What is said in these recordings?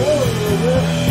How's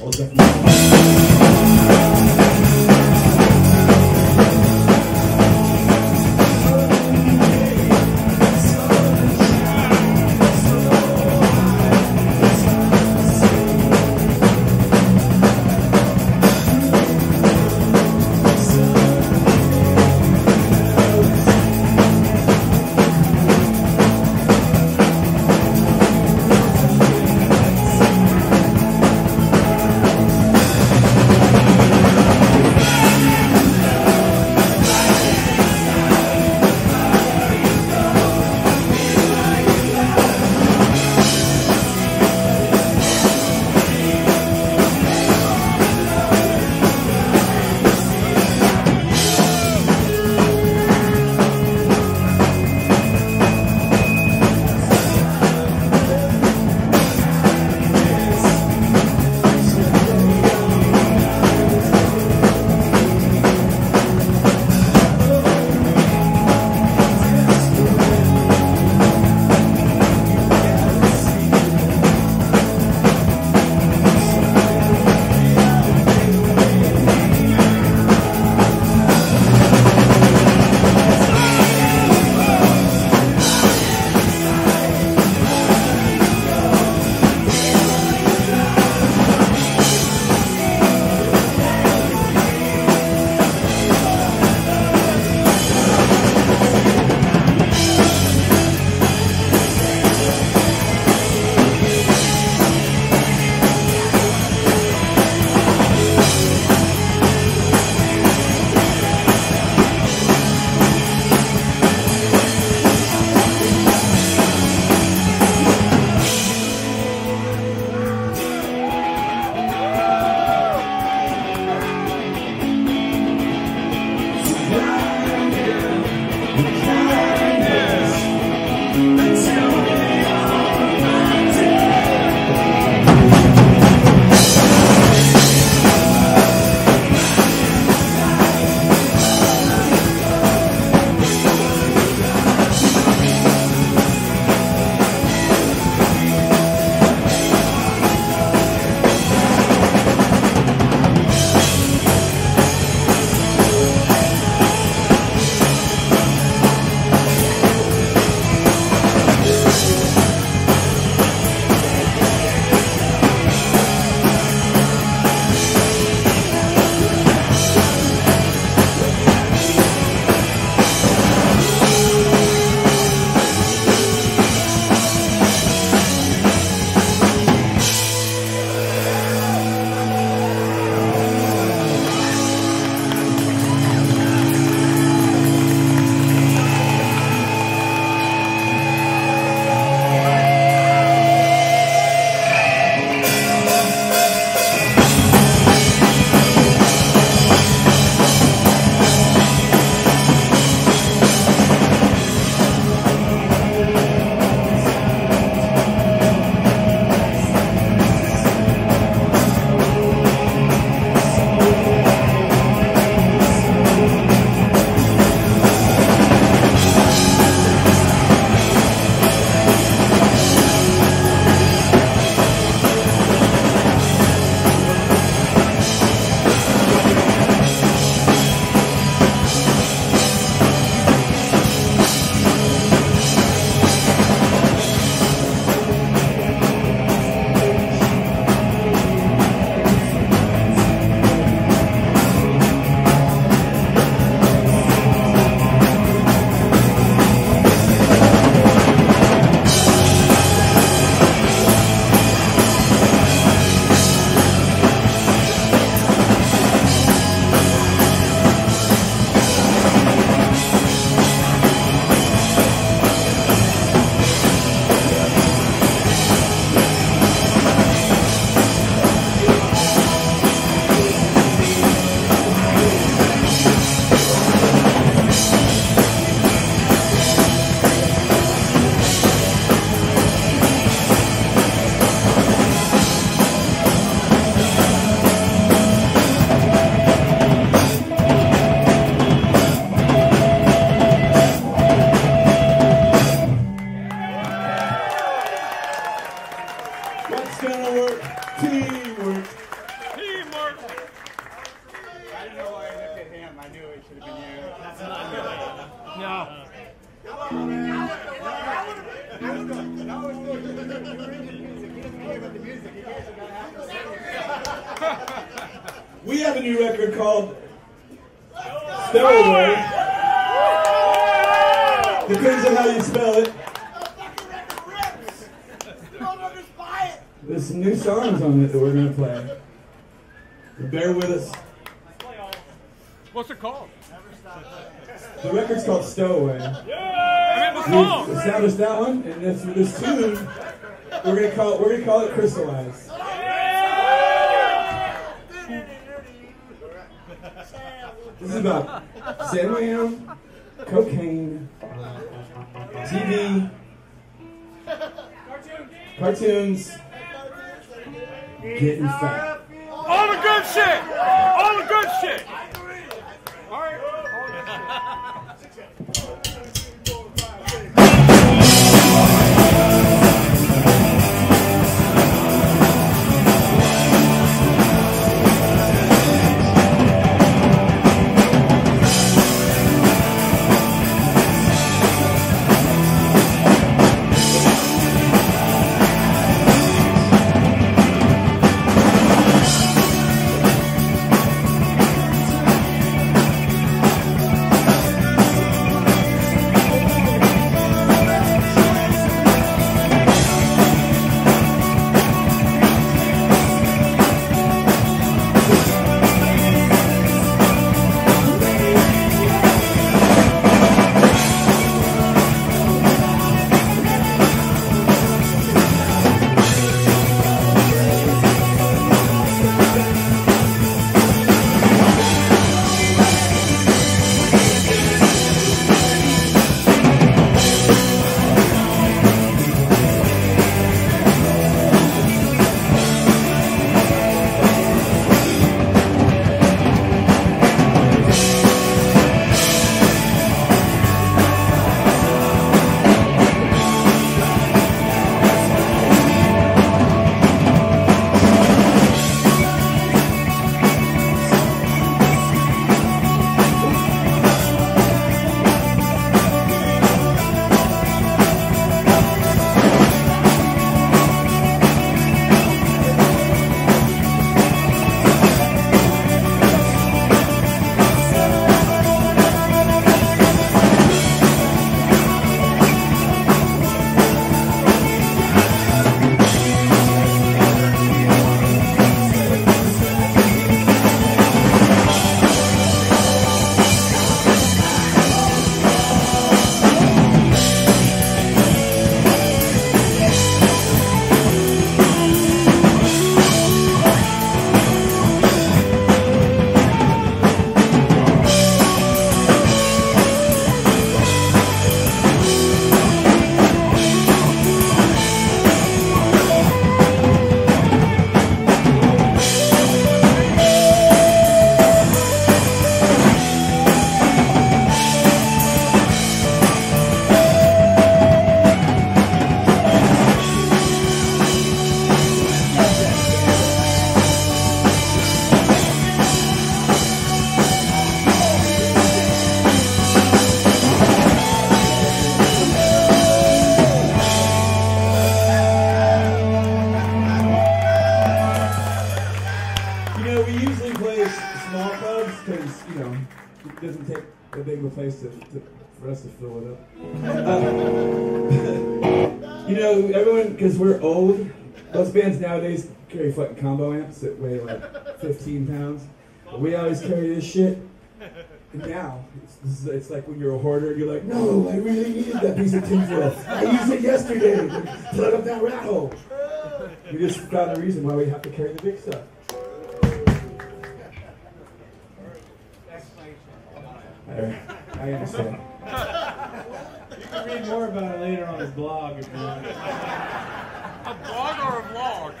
Oh, call it, Crystallize. This is about Leon, cocaine, TV, cartoons, getting fat. All the good shit. All the good shit. All right. That weigh like 15 pounds. But we always carry this shit. And now it's, it's like when you're a hoarder, you're like, no, I really needed that piece of tinfoil. I used it yesterday to plug up that rat hole. We just found a reason why we have to carry the big stuff. I, I understand. You can read more about it later on his blog if you want. A blog or a vlog?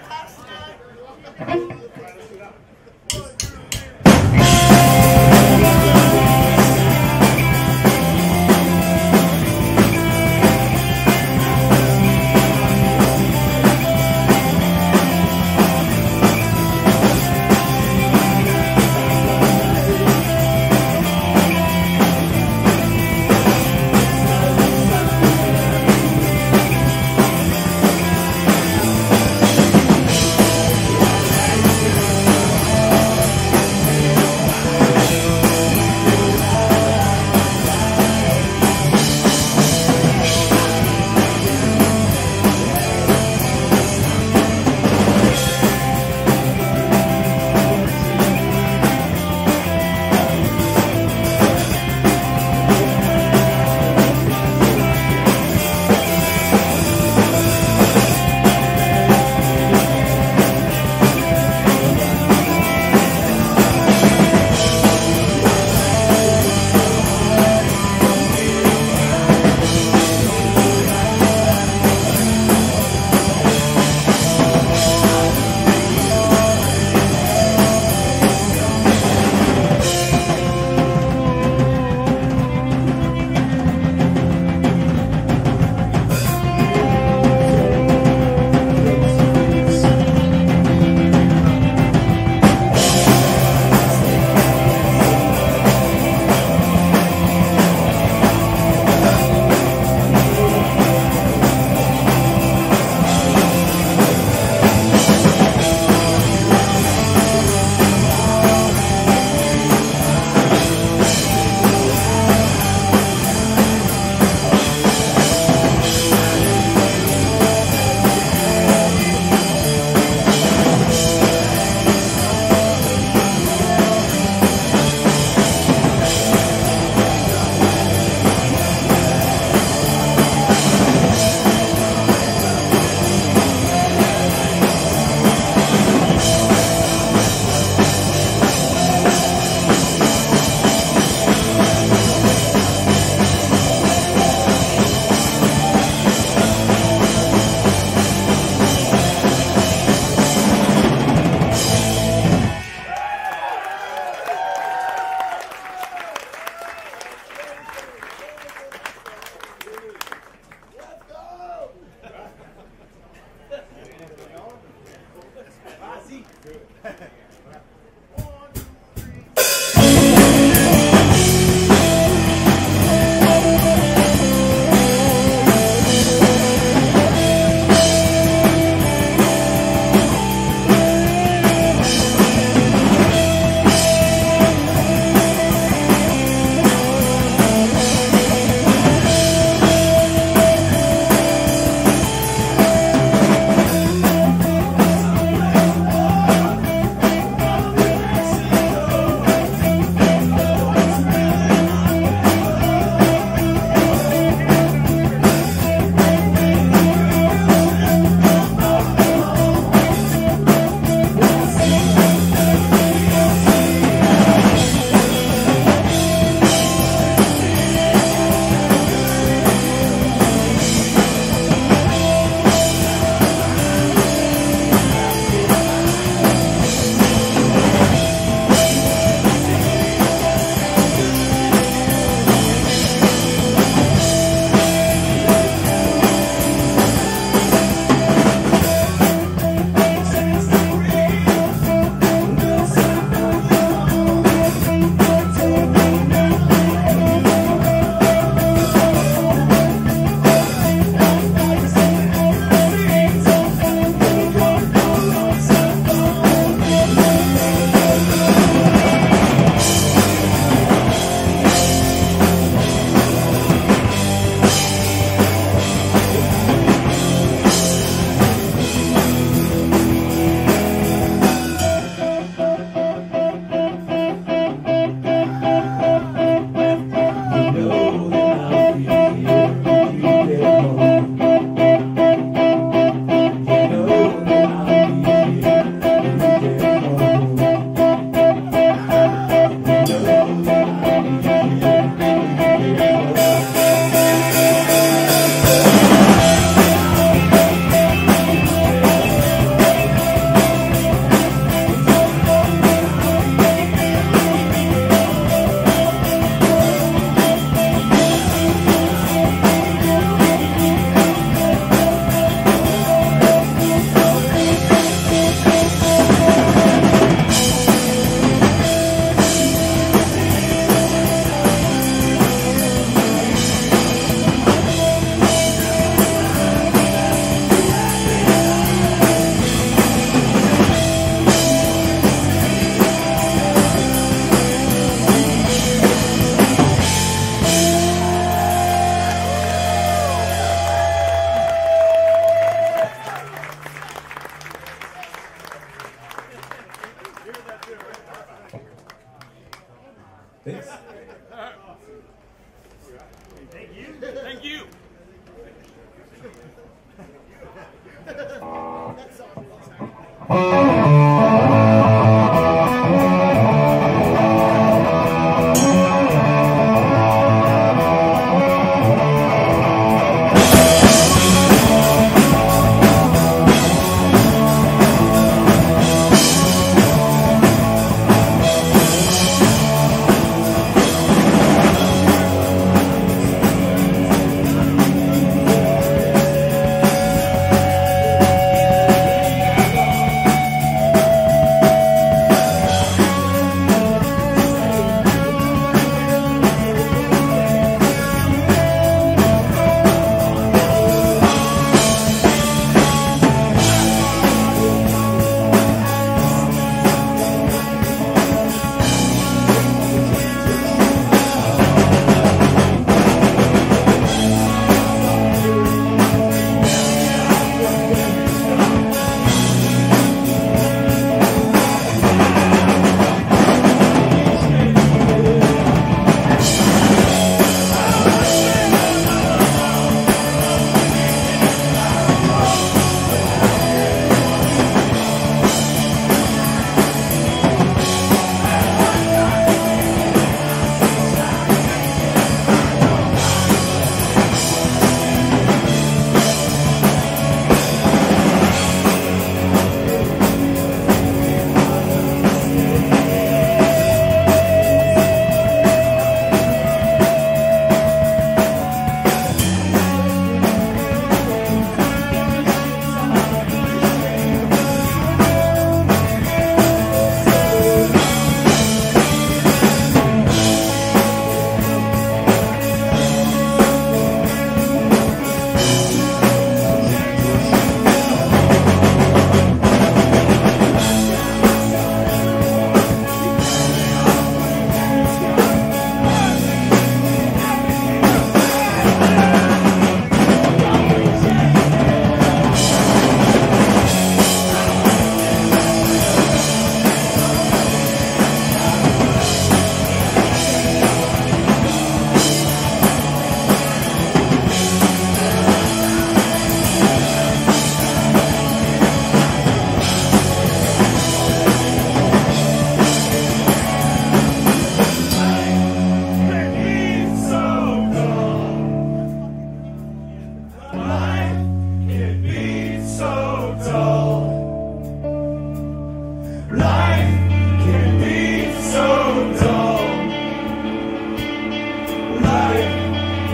Thank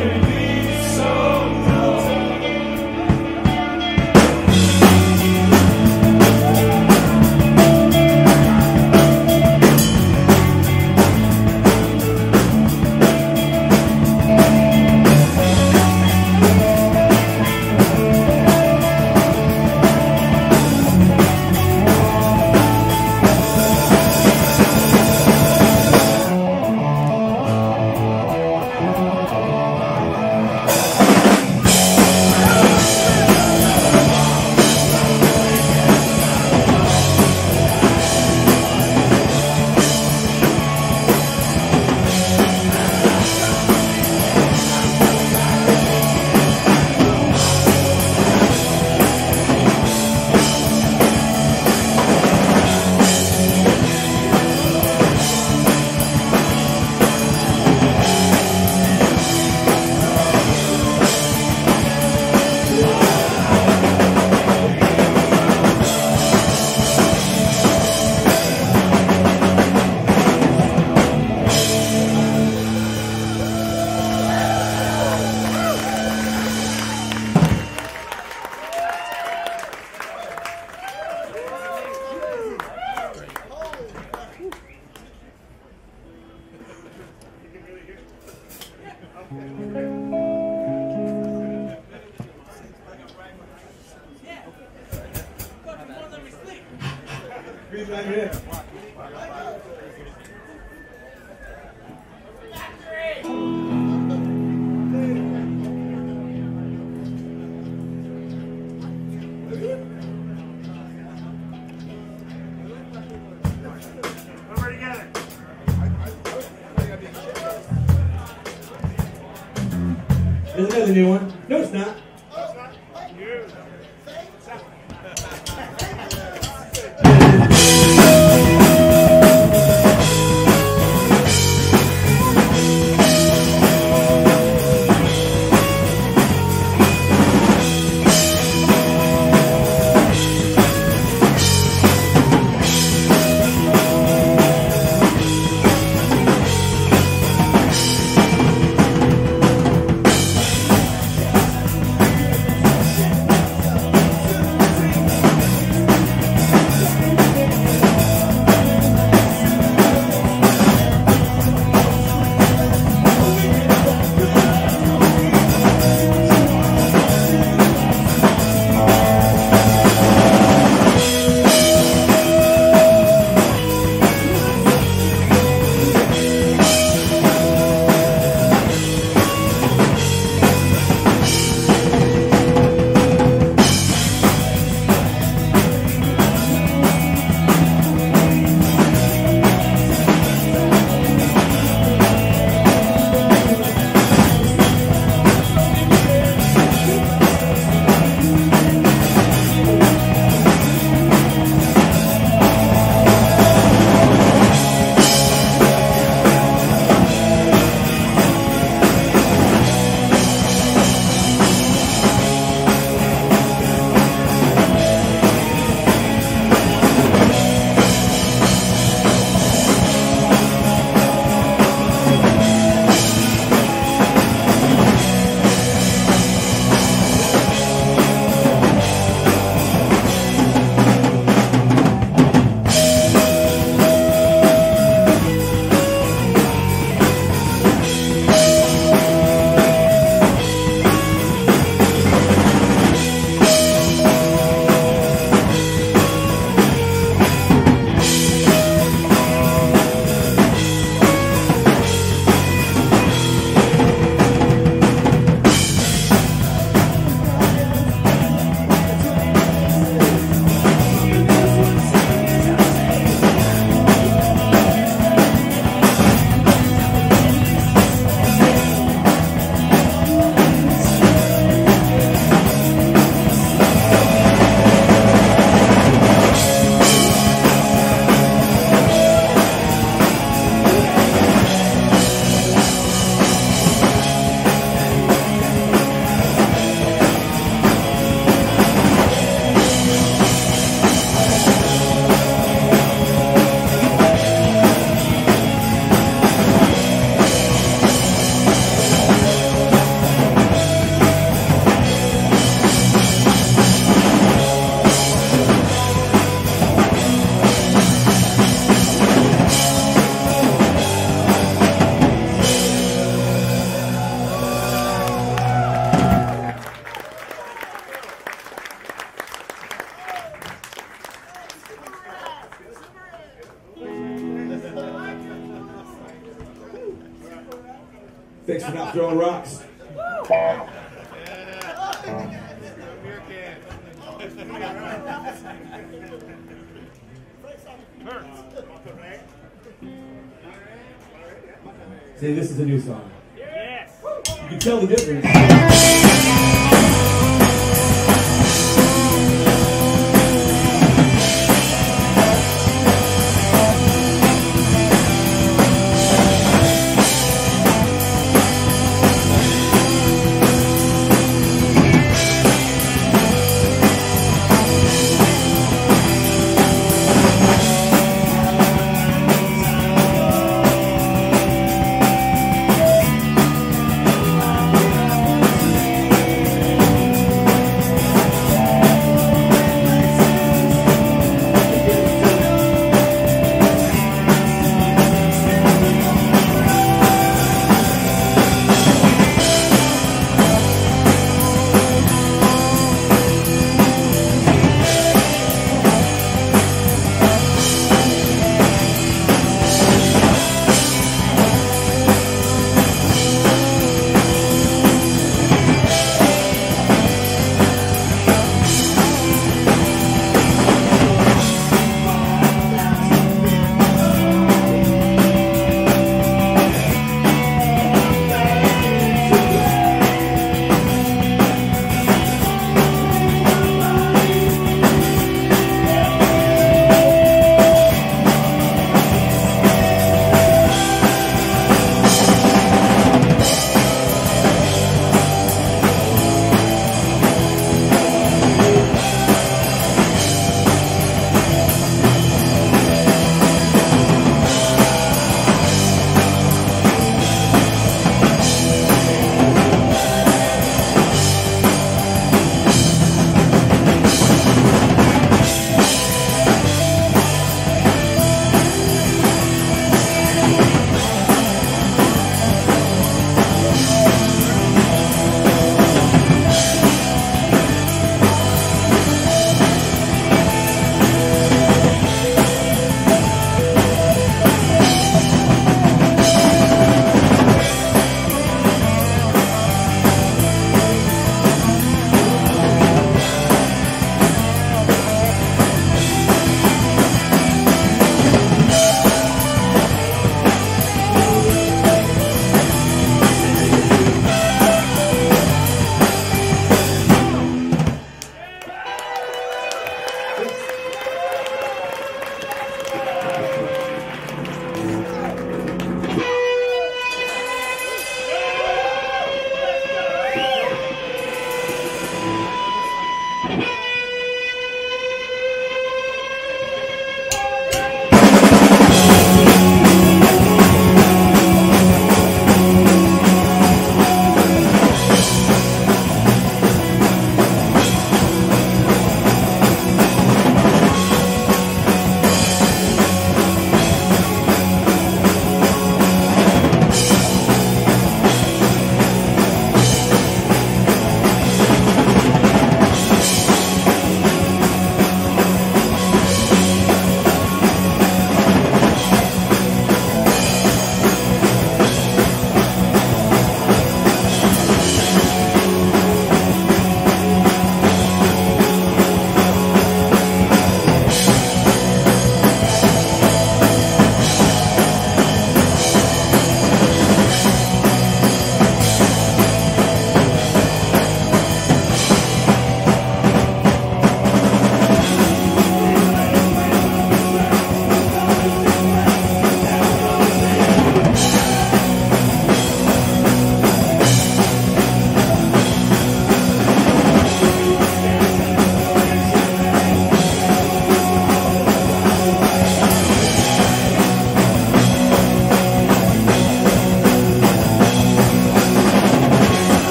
yeah, yeah.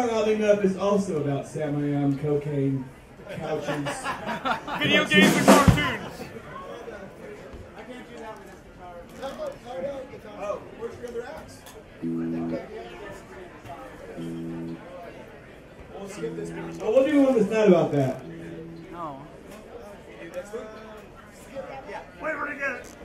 This song I'll think up is also about Samiam, cocaine, couches. Video games and cartoons. Oh, where's your other axe? We'll skip this one. Oh, we'll do one that's not about that. No. Next week? Wait, where'd I get it?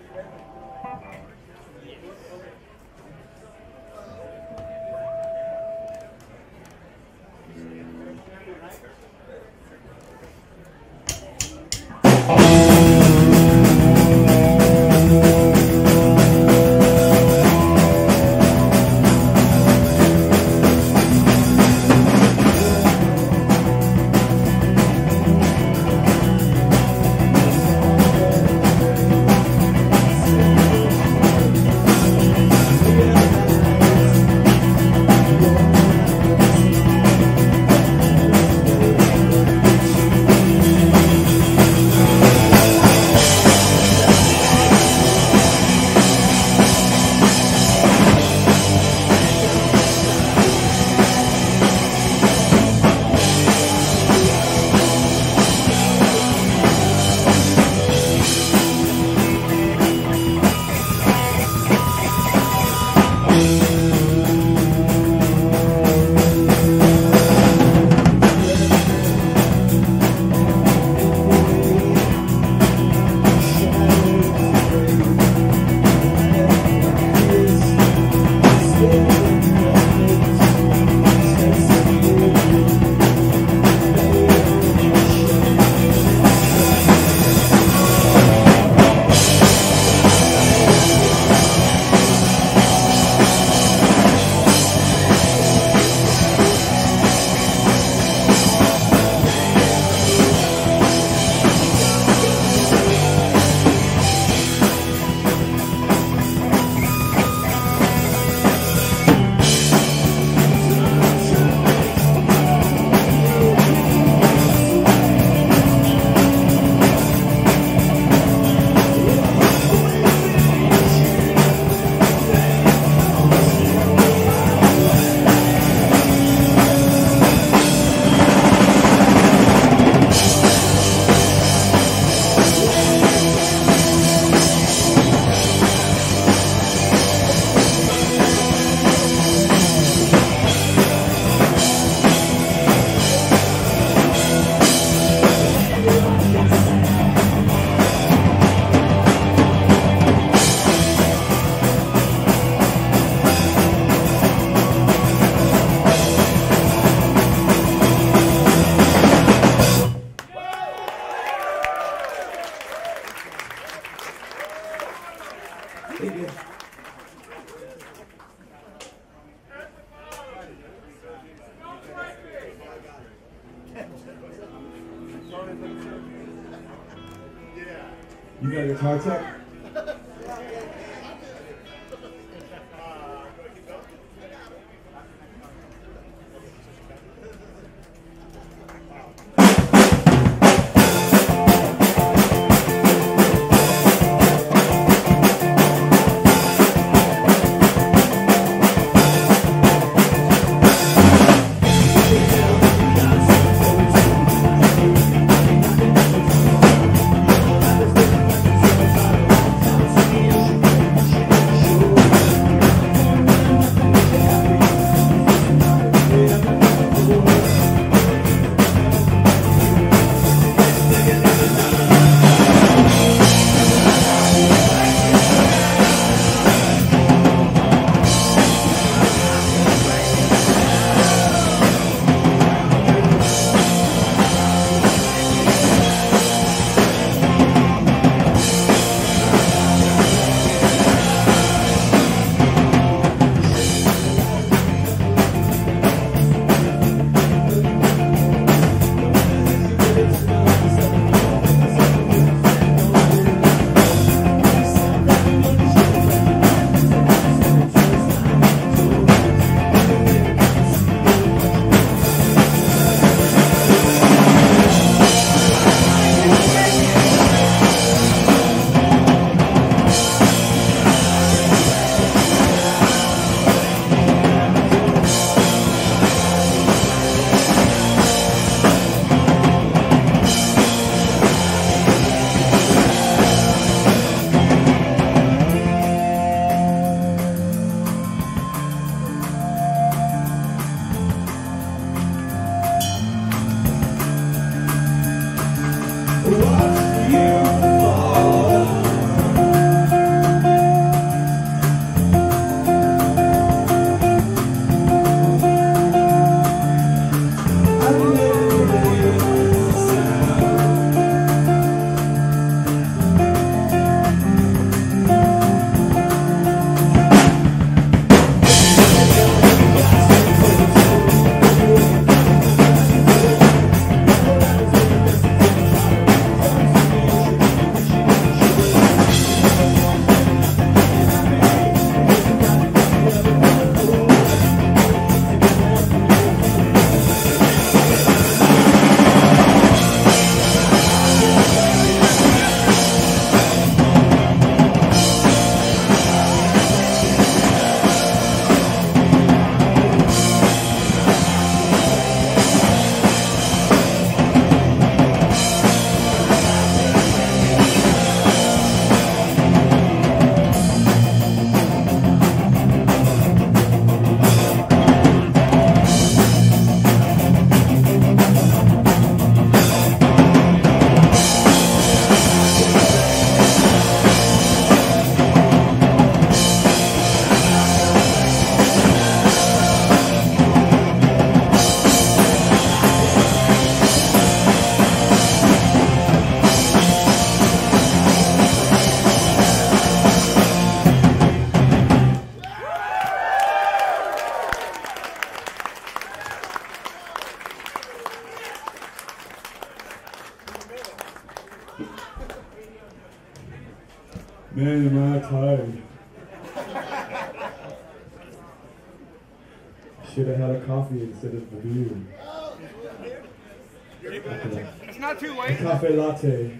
Not too A late. cafe latte.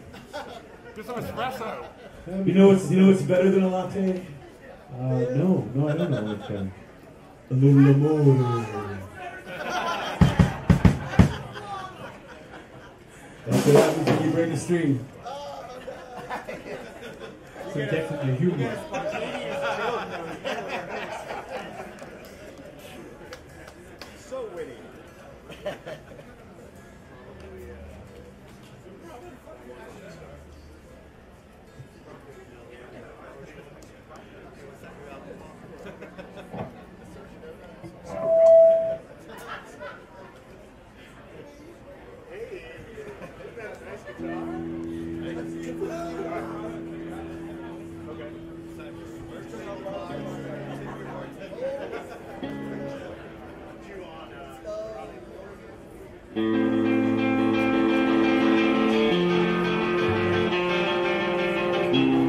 Just an espresso. You know what's you know what's better than a latte? Uh, no, no, I don't know what's better. A little amore. That's what happens when you bring the stream. So definitely humor. Thank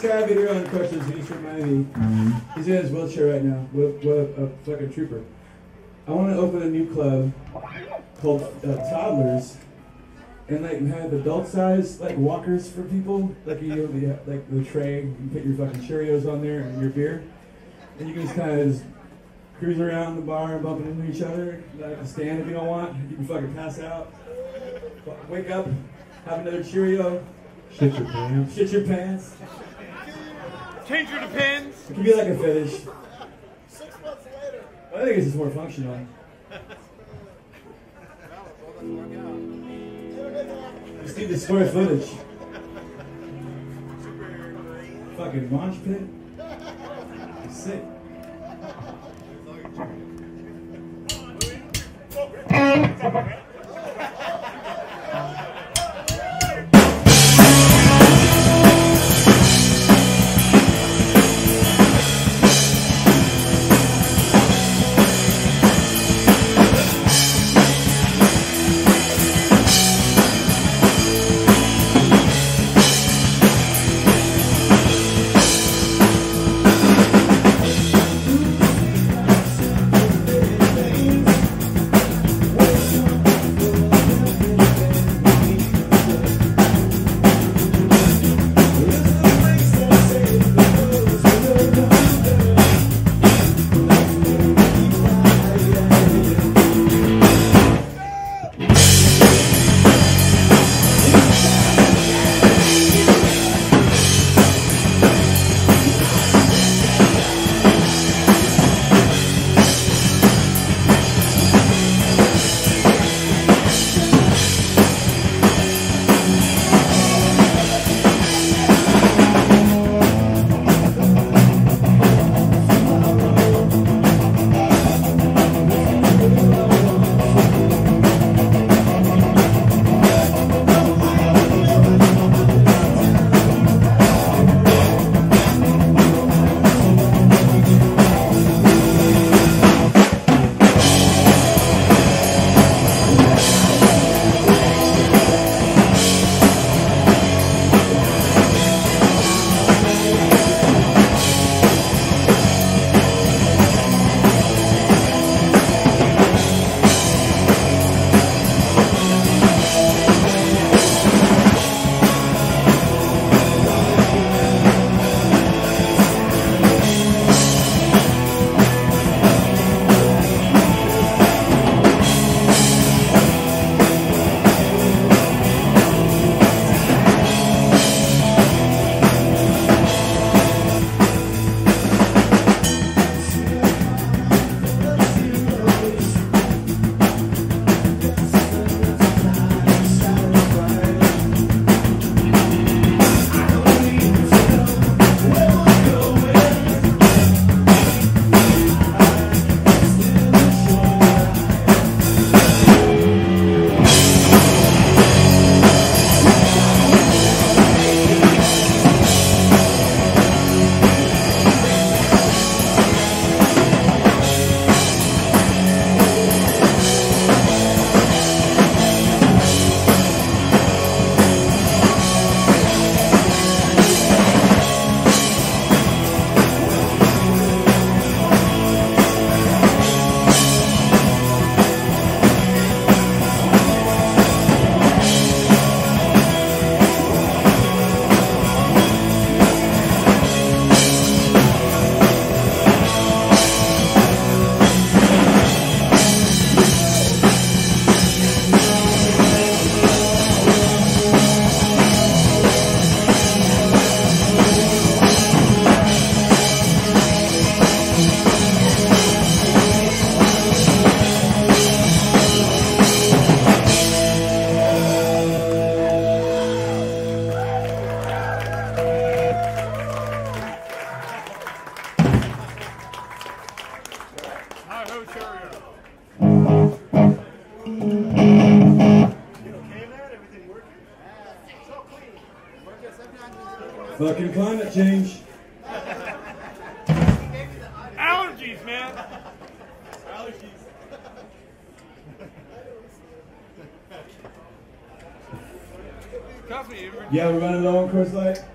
guy here on crutches. He just reminded me. He's in his wheelchair right now. What, what a, a fucking trooper. I want to open a new club called uh, Toddlers, and like have adult size like walkers for people. Like you know, the, like the tray. You put your fucking Cheerios on there and your beer, and you can just kind of just cruise around the bar and bumping into each other. Like stand if you don't want. You can fucking pass out. Wake up, have another Cheerio, Shit your pants. shit your pants. Change your depends. It can be like a fetish. Six months later. I think it's just more functional. Just need the square footage. Fucking launch pit. Sick. Fucking climate change. Allergies, man. Me, Yeah, we're running low on Coors Light. Whoa, Coors Light.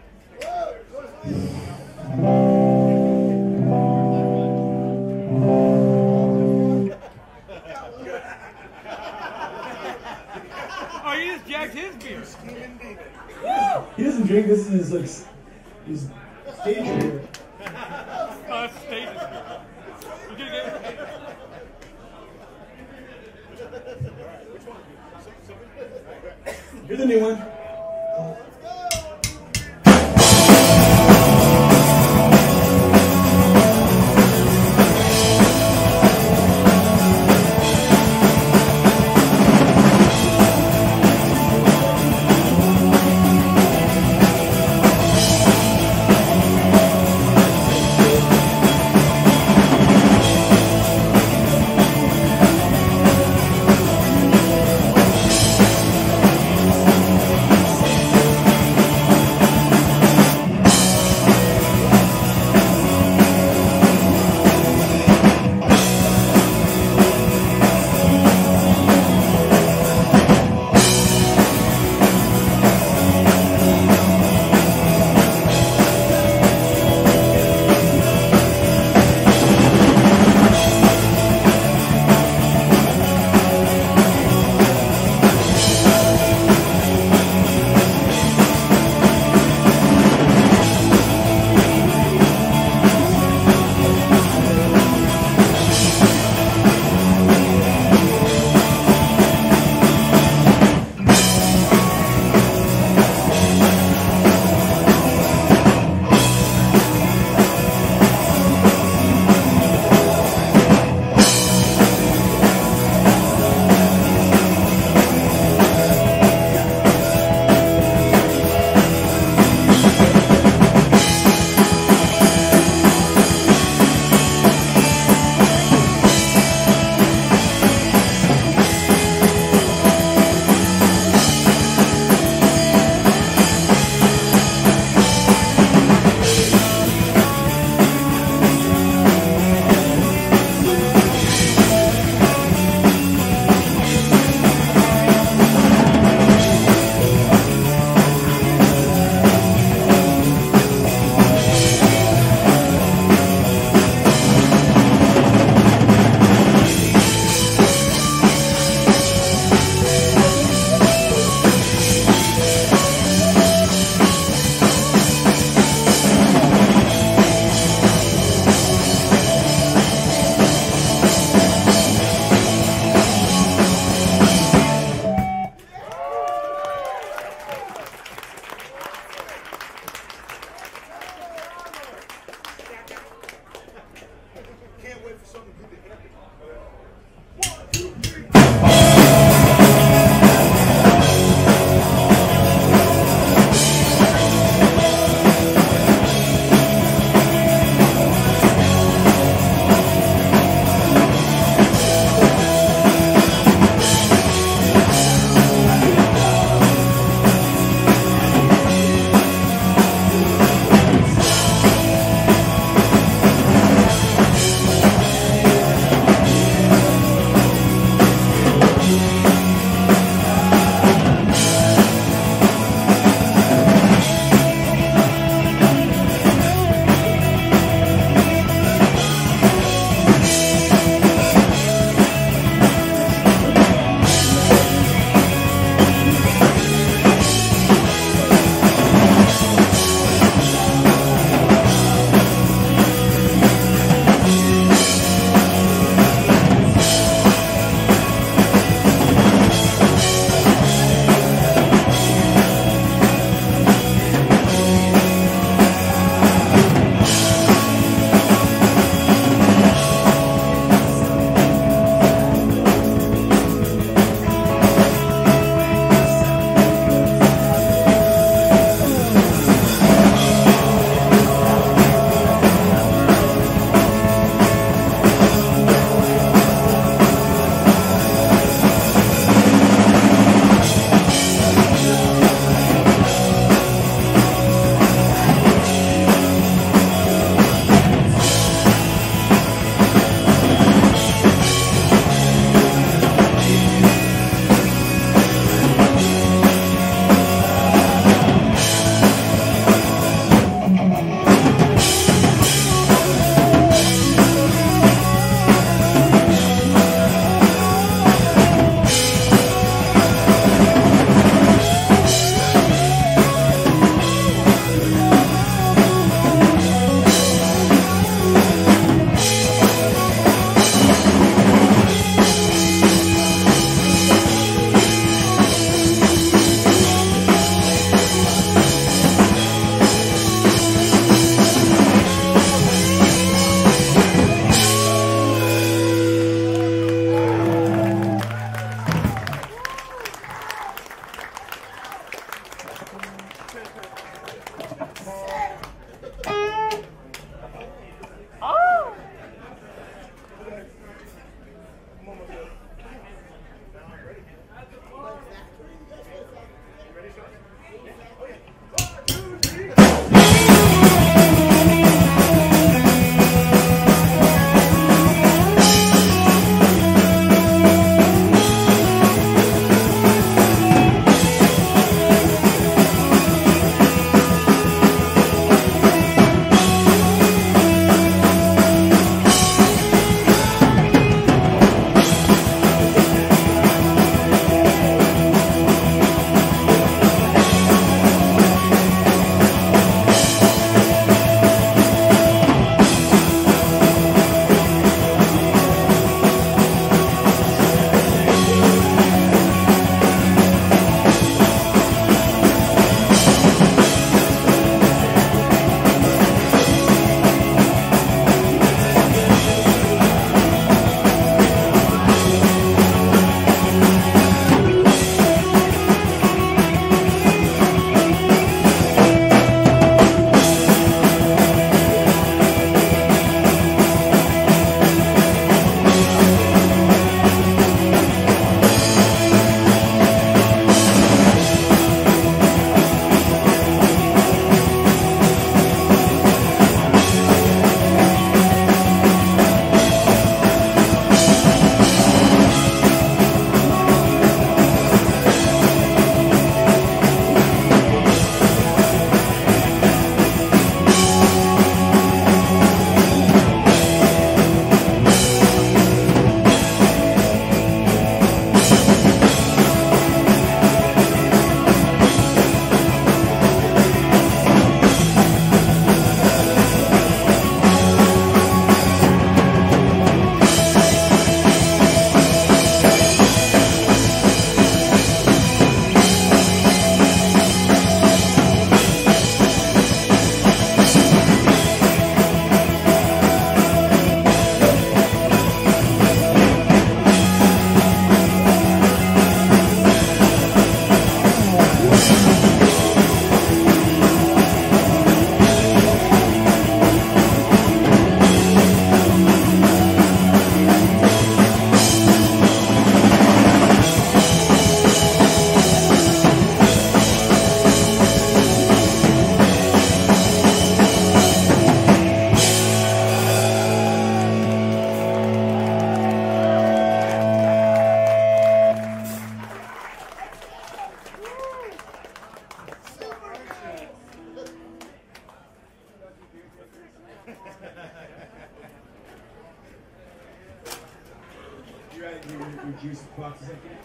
Rather do your, your juice boxes up here?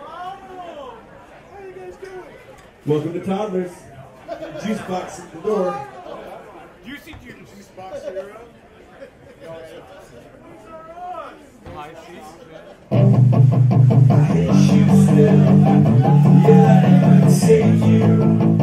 How you guys doing? Welcome to Toddlers. Juice box at the door. Juicy juice. Juice box hero. High seas. I hate you still. Yeah, I would take you.